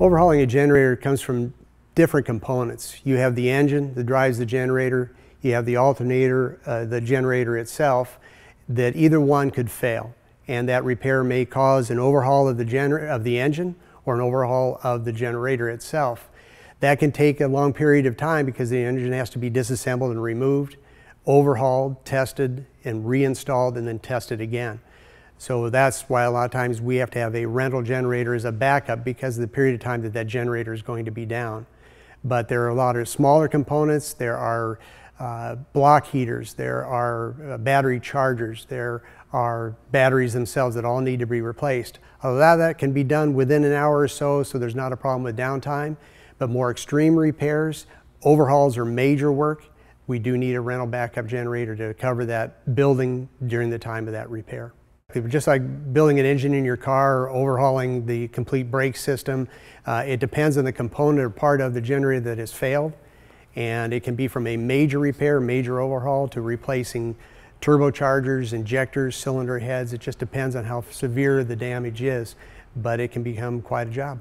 Overhauling a generator comes from different components. You have the engine that drives the generator, you have the alternator, uh, the generator itself, that either one could fail. And that repair may cause an overhaul of the, of the engine or an overhaul of the generator itself. That can take a long period of time because the engine has to be disassembled and removed, overhauled, tested, and reinstalled, and then tested again. So that's why a lot of times we have to have a rental generator as a backup because of the period of time that that generator is going to be down. But there are a lot of smaller components. There are uh, block heaters, there are uh, battery chargers, there are batteries themselves that all need to be replaced. A lot of that can be done within an hour or so, so there's not a problem with downtime. But more extreme repairs, overhauls are major work. We do need a rental backup generator to cover that building during the time of that repair. Just like building an engine in your car or overhauling the complete brake system, uh, it depends on the component or part of the generator that has failed. And it can be from a major repair, major overhaul, to replacing turbochargers, injectors, cylinder heads. It just depends on how severe the damage is, but it can become quite a job.